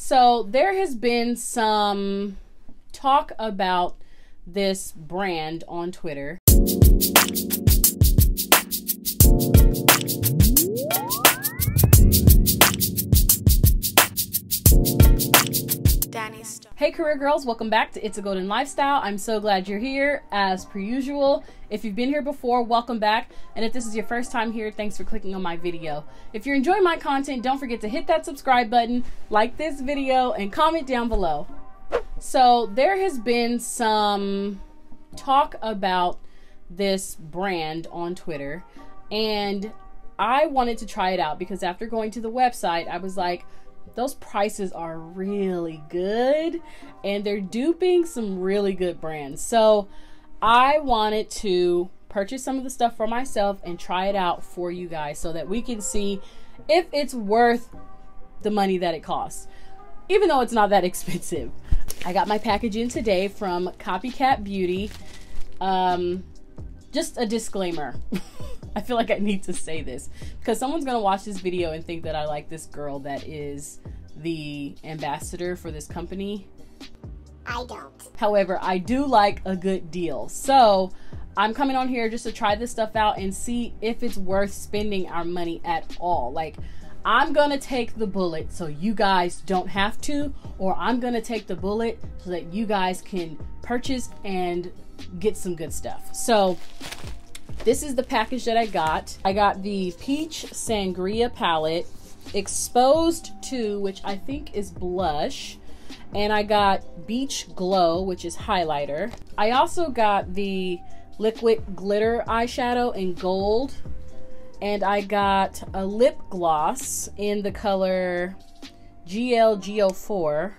So there has been some talk about this brand on Twitter. Hey career girls, welcome back to It's a Golden Lifestyle. I'm so glad you're here as per usual. If you've been here before, welcome back. And if this is your first time here, thanks for clicking on my video. If you're enjoying my content, don't forget to hit that subscribe button, like this video, and comment down below. So there has been some talk about this brand on Twitter and I wanted to try it out because after going to the website, I was like, those prices are really good and they're duping some really good brands. So I wanted to purchase some of the stuff for myself and try it out for you guys so that we can see if it's worth the money that it costs. Even though it's not that expensive. I got my package in today from Copycat Beauty. Um, just a disclaimer. I feel like I need to say this because someone's going to watch this video and think that I like this girl that is the ambassador for this company. I don't. However, I do like a good deal. So, I'm coming on here just to try this stuff out and see if it's worth spending our money at all. Like, I'm going to take the bullet so you guys don't have to, or I'm going to take the bullet so that you guys can purchase and get some good stuff. So, this is the package that I got. I got the Peach Sangria palette, Exposed 2, which I think is blush, and I got Beach Glow, which is highlighter. I also got the Liquid Glitter eyeshadow in gold, and I got a lip gloss in the color GLGO4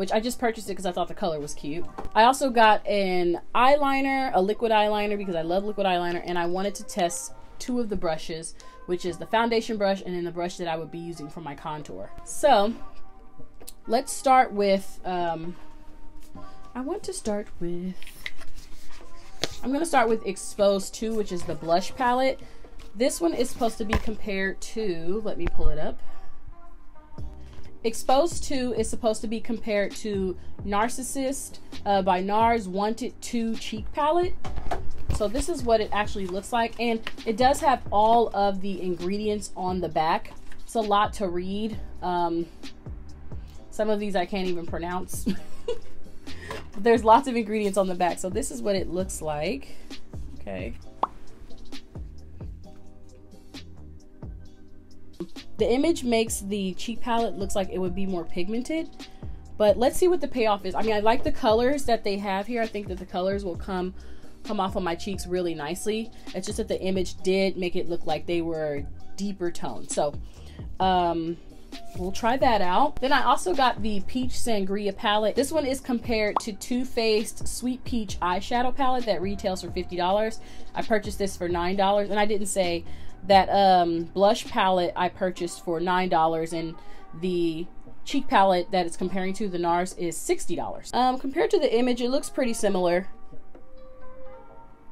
which I just purchased it because I thought the color was cute. I also got an eyeliner, a liquid eyeliner because I love liquid eyeliner, and I wanted to test two of the brushes, which is the foundation brush and then the brush that I would be using for my contour. So, let's start with, um, I want to start with, I'm going to start with Exposed 2, which is the blush palette. This one is supposed to be compared to, let me pull it up. Exposed 2 is supposed to be compared to Narcissist uh, by NARS Wanted 2 Cheek Palette. So this is what it actually looks like. And it does have all of the ingredients on the back. It's a lot to read. Um, some of these I can't even pronounce. There's lots of ingredients on the back. So this is what it looks like. Okay. The image makes the cheek palette looks like it would be more pigmented. But let's see what the payoff is. I mean, I like the colors that they have here. I think that the colors will come come off on my cheeks really nicely. It's just that the image did make it look like they were deeper toned. So, um, we'll try that out. Then I also got the Peach Sangria palette. This one is compared to Too Faced Sweet Peach eyeshadow palette that retails for $50. I purchased this for $9 and I didn't say that um, blush palette I purchased for $9 and the cheek palette that it's comparing to, the NARS, is $60. Um, compared to the image, it looks pretty similar.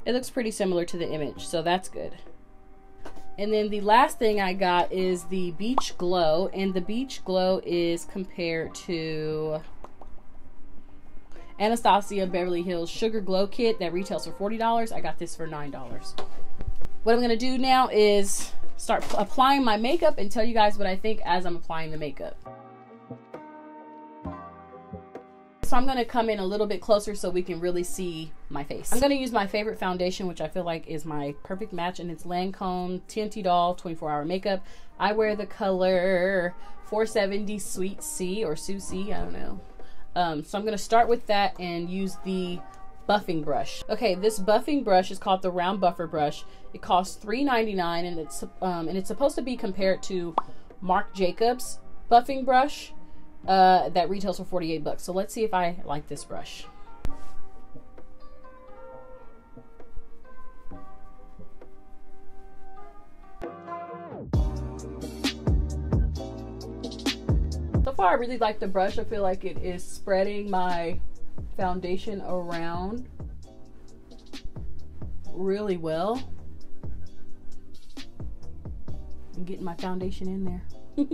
It looks pretty similar to the image, so that's good. And then the last thing I got is the Beach Glow, and the Beach Glow is compared to Anastasia Beverly Hills Sugar Glow Kit that retails for $40. I got this for $9. What I'm going to do now is start applying my makeup and tell you guys what I think as I'm applying the makeup. So I'm to come in a little bit closer so we can really see my face. I'm to use my favorite foundation, which I feel like is my perfect match, and it's Lancome Teint Idole 24 Hour Makeup. I wear the color 470 Sweet C or Sue C, I don't know. Um, so I'm to start with that and use the buffing brush. Okay, this buffing brush is called the round buffer brush. It costs $3.99 and it's um, and it's supposed to be compared to Marc Jacobs buffing brush uh, that retails for 48 bucks. So let's see if I like this brush. So far, I really like the brush. I feel like it is spreading my foundation around really well. and getting my foundation in there.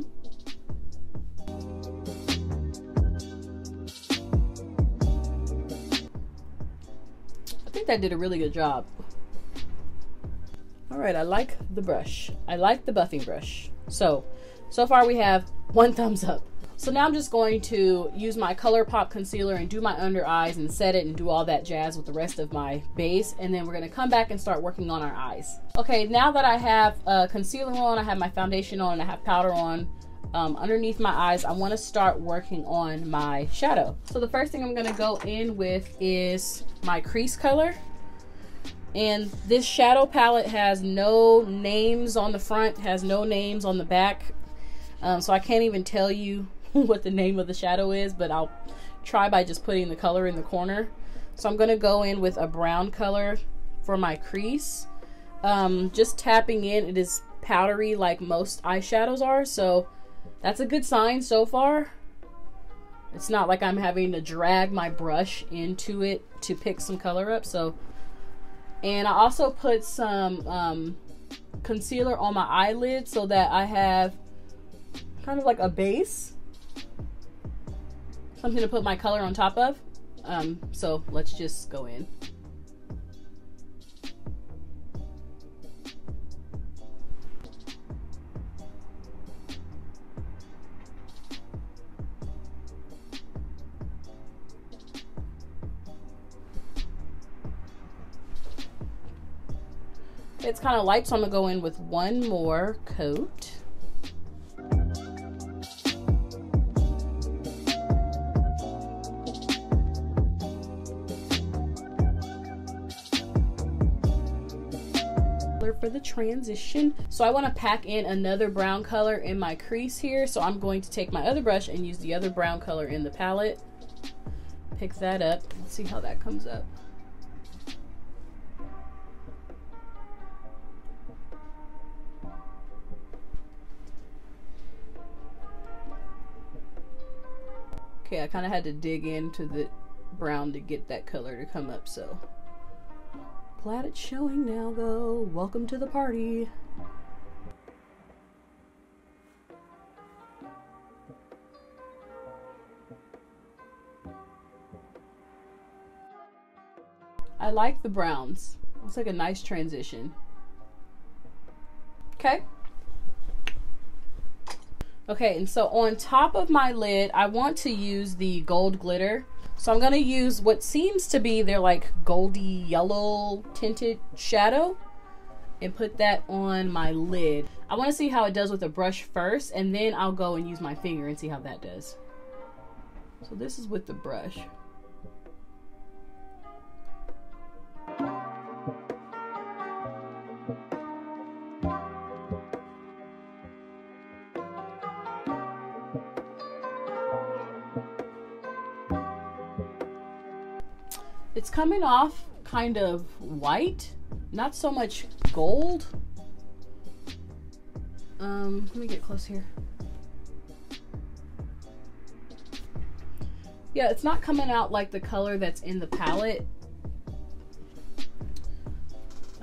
I think that did a really good job. All right, I like the brush. I like the buffing brush. So, so far we have one thumbs up. So now I'm just going to use my ColourPop concealer and do my under eyes and set it and do all that jazz with the rest of my base. And then we're gonna come back and start working on our eyes. Okay, now that I have uh, concealer on, I have my foundation on, and I have powder on, um, underneath my eyes, I want to start working on my shadow. So the first thing I'm going to go in with is my crease color. And this shadow palette has no names on the front, has no names on the back. Um, so I can't even tell you what the name of the shadow is, but I'll try by just putting the color in the corner. So I'm going to go in with a brown color for my crease. Um, just tapping in, it is powdery like most eyeshadows are. So that's a good sign so far. It's not like I'm having to drag my brush into it to pick some color up. So, and I also put some um, concealer on my eyelid so that I have kind of like a base. Something to put my color on top of. Um, so let's just go in. It's kind of light, so I'm gonna go in with one more coat. Transition. So I want to pack in another brown color in my crease here. So I'm going to take my other brush and use the other brown color in the palette. Pick that up. Let's see how that comes up. Okay, I kind of had to dig into the brown to get that color to come up, so. Glad it's showing now, though. Welcome to the party. I like the browns. It's like a nice transition. Okay. Okay, and so on top of my lid, I want to use the gold glitter. So I'm to use what seems to be their like goldy yellow tinted shadow and put that on my lid. I want to see how it does with a brush first and then I'll go and use my finger and see how that does. So this is with the brush. It's coming off kind of white, not so much gold. Um, let me get close here. Yeah, it's not coming out like the color that's in the palette.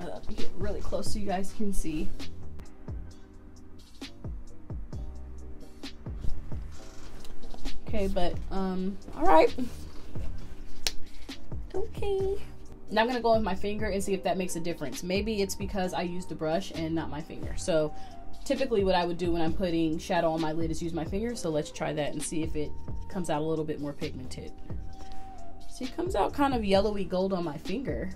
Uh, get really close so you guys can see. Okay, but, um, all right. Okay. Now I'm to go with my finger and see if that makes a difference. Maybe it's because I used the brush and not my finger. So typically what I would do when I'm putting shadow on my lid is use my finger. So let's try that and see if it comes out a little bit more pigmented. See, it comes out kind of yellowy gold on my finger.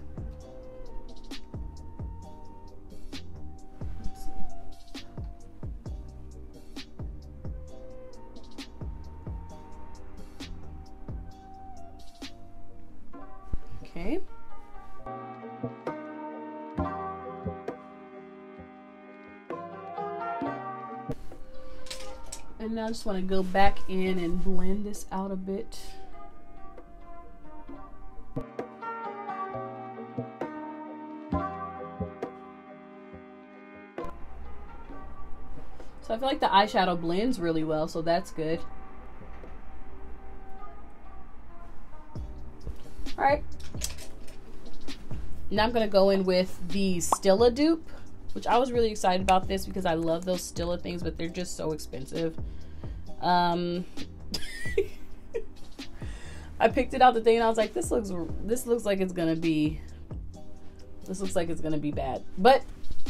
And now I just want to go back in and blend this out a bit. So I feel like the eyeshadow blends really well, so that's good. Now I'm going to go in with the Stila dupe, which I was really excited about this because I love those Stila things, but they're just so expensive. Um, I picked it out the thing and I was like, this looks, this looks like it's going to be This looks like it's gonna be bad. But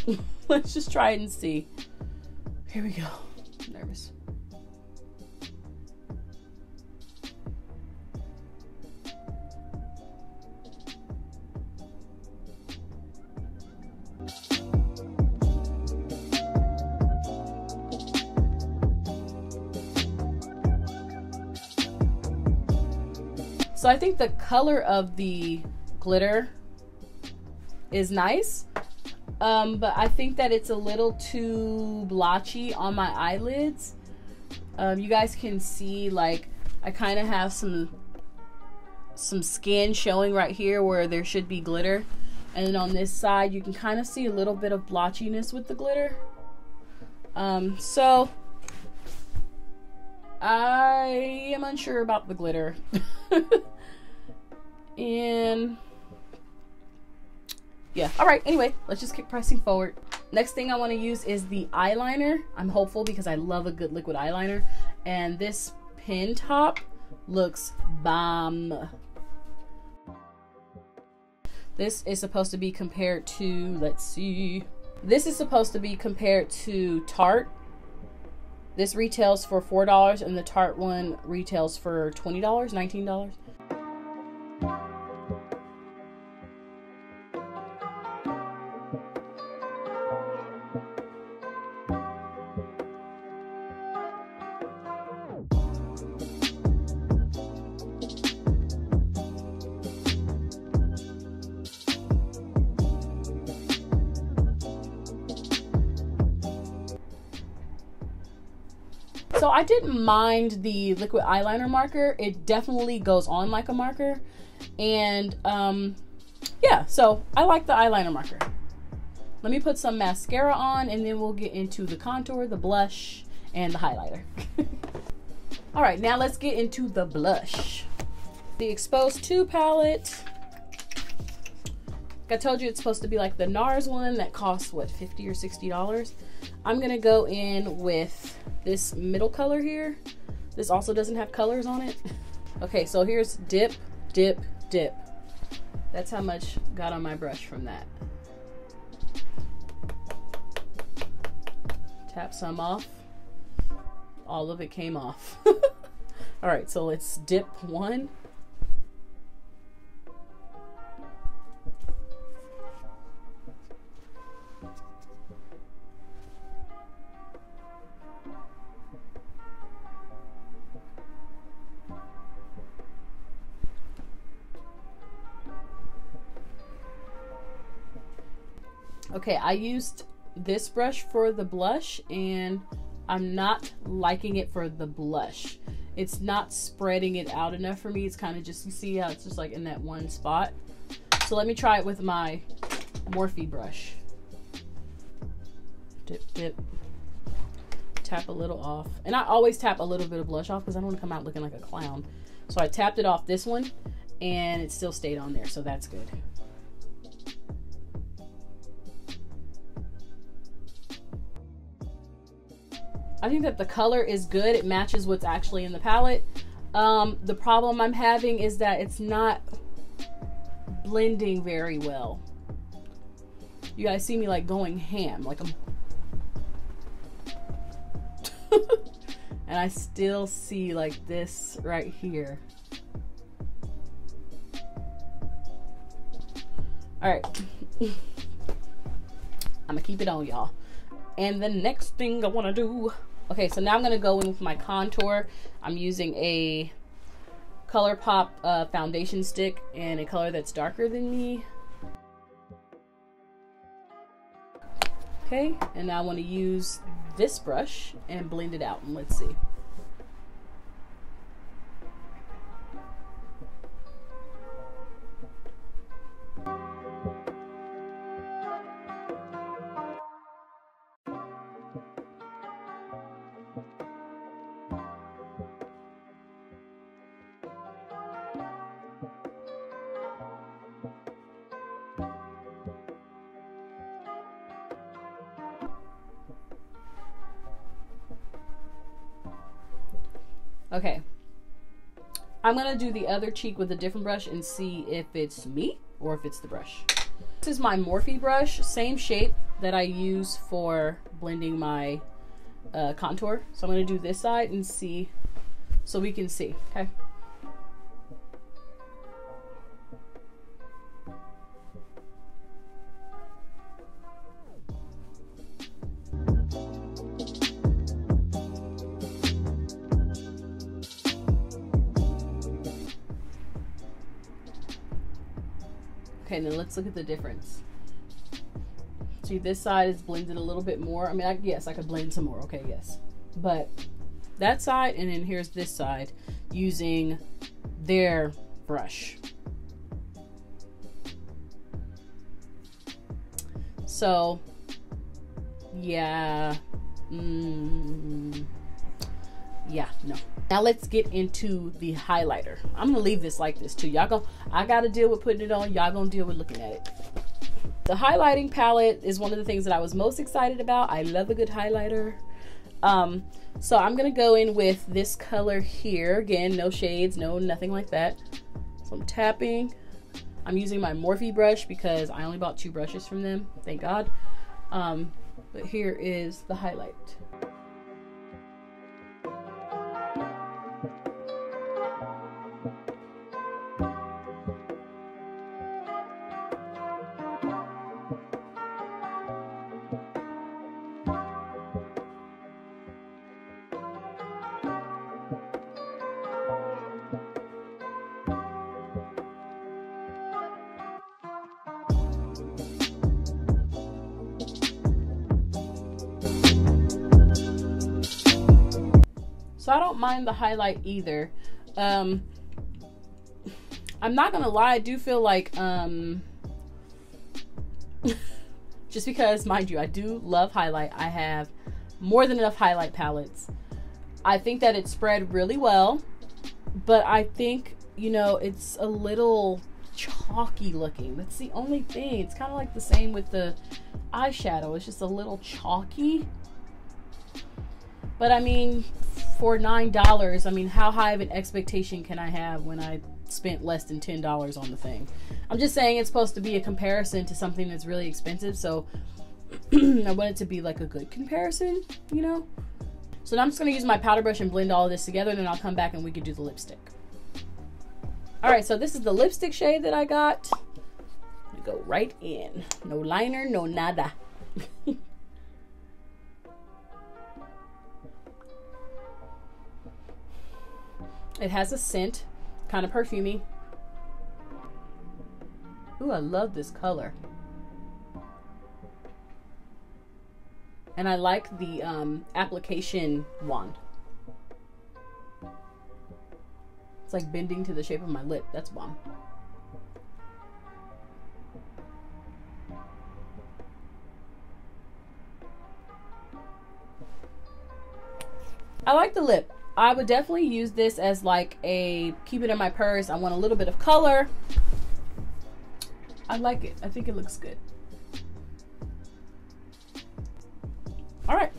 let's just try it and see. Here we go. I'm nervous. So I think the color of the glitter is nice. Um, but I think that it's a little too blotchy on my eyelids. Um, you guys can see like I kind of have some some skin showing right here where there should be glitter. And then on this side, you can kind of see a little bit of blotchiness with the glitter. Um, so I am unsure about the glitter. and yeah, all right, anyway, let's just keep pressing forward. Next thing I want to use is the eyeliner. I'm hopeful because I love a good liquid eyeliner. And this pin top looks bomb. This is supposed to be compared to, let's see. This is supposed to be compared to Tarte this retails for $4 and the Tarte one retails for $20, $19. I didn't mind the liquid eyeliner marker. It definitely goes on like a marker. And um, yeah, so I like the eyeliner marker. Let me put some mascara on and then we'll get into the contour, the blush, and the highlighter. All right, now let's get into the blush. The Exposed 2 palette. I told you it's supposed to be like the NARS one that costs, what, 50 or $60? I'm gonna go in with this middle color here. This also doesn't have colors on it. Okay, so here's dip, dip, dip. That's how much got on my brush from that. Tap some off. All of it came off. All right, so let's dip one. Okay, I used this brush for the blush and I'm not liking it for the blush. It's not spreading it out enough for me. It's kind of just, you see how it's just like in that one spot. So let me try it with my Morphe brush. Dip, dip. Tap a little off. And I always tap a little bit of blush off because I don't want to come out looking like a clown. So I tapped it off this one and it still stayed on there. So that's good. I think that the color is good. It matches what's actually in the palette. Um, the problem I'm having is that it's not blending very well. You guys see me like going ham, like I'm. and I still see like this right here. All right. I'm gonna keep it on y'all. And the next thing I want to do Okay, so now I'm going to go in with my contour. I'm using a ColourPop uh, foundation stick in a color that's darker than me. Okay, and now I want to use this brush and blend it out. And let's see. Okay. I'm going to do the other cheek with a different brush and see if it's me or if it's the brush. This is my Morphe brush, same shape that I use for blending my uh, contour. So I'm going to do this side and see, so we can see, okay? Look at the difference. See, this side is blended a little bit more. I mean, I, yes, I could blend some more. Okay, yes. But that side, and then here's this side using their brush. So, yeah. Mm, yeah, no. Now let's get into the highlighter. I'm gonna leave this like this too. Y'all go. I gotta deal with putting it on. Y'all gonna deal with looking at it. The highlighting palette is one of the things that I was most excited about. I love a good highlighter. Um, so I'm gonna go in with this color here. Again, no shades, no nothing like that. So I'm tapping. I'm using my Morphe brush because I only bought two brushes from them, thank God. Um, but here is the highlight. The highlight either. Um, I'm not gonna lie, I do feel like um, just because, mind you, I do love highlight. I have more than enough highlight palettes. I think that it spread really well, but I think you know it's a little chalky looking. That's the only thing. It's kind of like the same with the eyeshadow. It's just a little chalky. But I mean, for nine dollars, I mean, how high of an expectation can I have when I spent less than ten dollars on the thing? I'm just saying it's supposed to be a comparison to something that's really expensive, so I want it to be like a good comparison, you know. So now I'm just gonna use my powder brush and blend all of this together, and then I'll come back and we can do the lipstick. All right, so this is the lipstick shade that I got. Go right in. No liner, no nada. It has a scent, kind of perfumey. Ooh, I love this color. And I like the um, application wand. It's like bending to the shape of my lip. That's bomb. I like the lip. I would definitely use this as like a keep it in my purse. I want a little bit of color. I like it. I think it looks good. All right.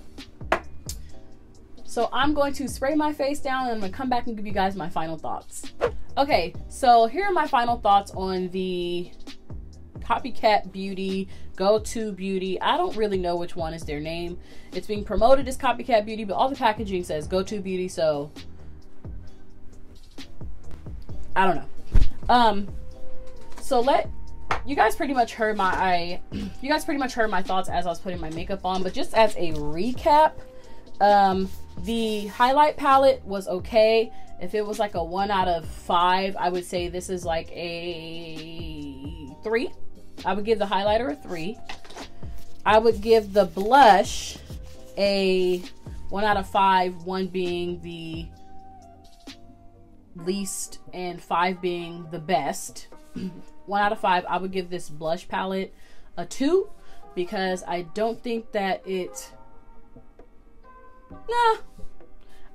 So I'm going to spray my face down and I'm going to come back and give you guys my final thoughts. Okay, so here are my final thoughts on the Copycat Beauty, Go To Beauty. I don't really know which one is their name. It's being promoted as Copycat Beauty, but all the packaging says Go To Beauty, so I don't know. Um, so let you guys pretty much heard my I you guys pretty much heard my thoughts as I was putting my makeup on, but just as a recap, um, the highlight palette was okay. If it was like a one out of five, I would say this is like a three. I would give the highlighter a three. I would give the blush a one out of five, one being the least and five being the best. one out of five, I would give this blush palette a two because I don't think that it. Nah,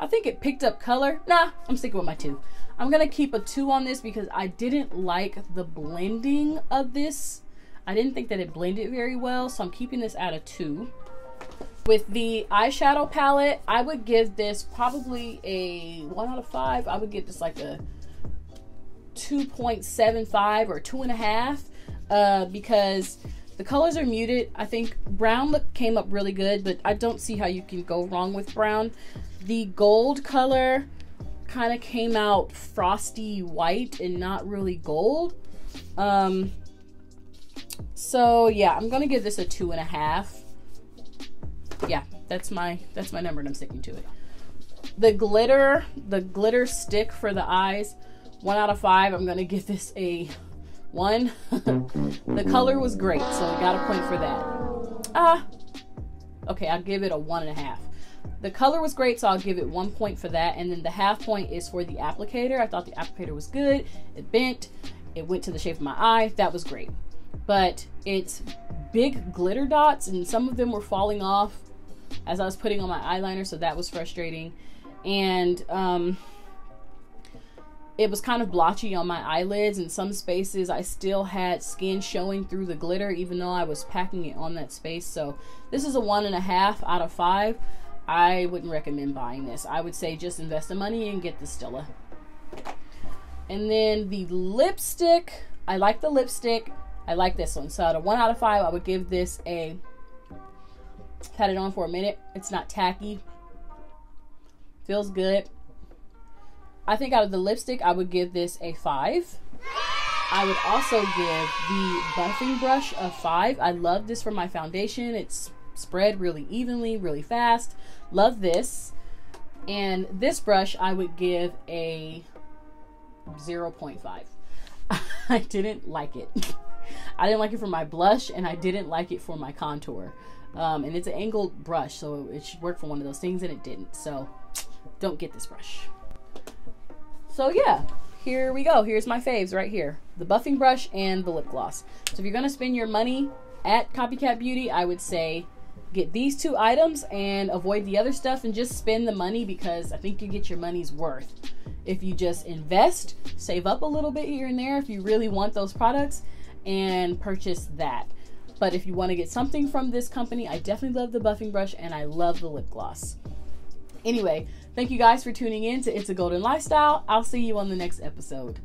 I think it picked up color. Nah, I'm sticking with my two. I'm gonna keep a two on this because I didn't like the blending of this I didn't think that it blended very well, so I'm keeping this at a 2. With the eyeshadow palette, I would give this probably a 1 out of 5. I would give this like a 2.75 or 2.5. uh, because the colors are muted. I think brown look came up really good, but I don't see how you can go wrong with brown. The gold color kind of came out frosty white and not really gold. Um, so yeah, I'm gonna give this a two and a half. Yeah, that's my that's my number, and I'm sticking to it. The glitter, the glitter stick for the eyes, one out of five. I'm gonna give this a one. the color was great, so I got a point for that. Ah, okay, I'll give it a one and a half. The color was great, so I'll give it one point for that. And then the half point is for the applicator. I thought the applicator was good. It bent. It went to the shape of my eye. That was great. But it's big glitter dots, and some of them were falling off as I was putting on my eyeliner, so that was frustrating. And um, it was kind of blotchy on my eyelids. In some spaces, I still had skin showing through the glitter, even though I was packing it on that space. So this is a one and a half out of five. I wouldn't recommend buying this. I would say just invest the money and get the Stila. And then the lipstick, I like the lipstick. I like this one. So out of one out of five, I would give this a. Had it on for a minute. It's not tacky. Feels good. I think out of the lipstick, I would give this a five. I would also give the buffing brush a five. I love this for my foundation. It's spread really evenly, really fast. Love this. And this brush, I would give a 0.5. I didn't like it. I didn't like it for my blush, and I didn't like it for my contour. Um, and it's an angled brush, so it should work for one of those things, and it didn't. So don't get this brush. So yeah, here we go. Here's my faves right here. The buffing brush and the lip gloss. So if you're going to spend your money at Copycat Beauty, I would say get these two items and avoid the other stuff and just spend the money because I think you get your money's worth. If you just invest, save up a little bit here and there if you really want those products and purchase that. But if you want to get something from this company, I definitely love the buffing brush and I love the lip gloss. Anyway, thank you guys for tuning in to It's a Golden Lifestyle. I'll see you on the next episode.